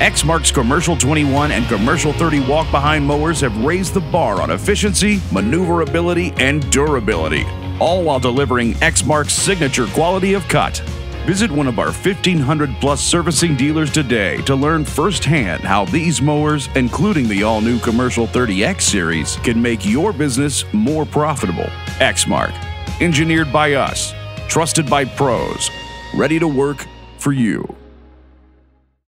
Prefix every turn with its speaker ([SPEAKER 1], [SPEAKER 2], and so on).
[SPEAKER 1] Exmark's Commercial 21 and Commercial 30 walk behind mowers have raised the bar on efficiency, maneuverability, and durability, all while delivering Exmark's signature quality of cut. Visit one of our 1,500 plus servicing dealers today to learn firsthand how these mowers, including the all new Commercial 30X series, can make your business more profitable. XMark, engineered by us, trusted by pros, ready to work for you.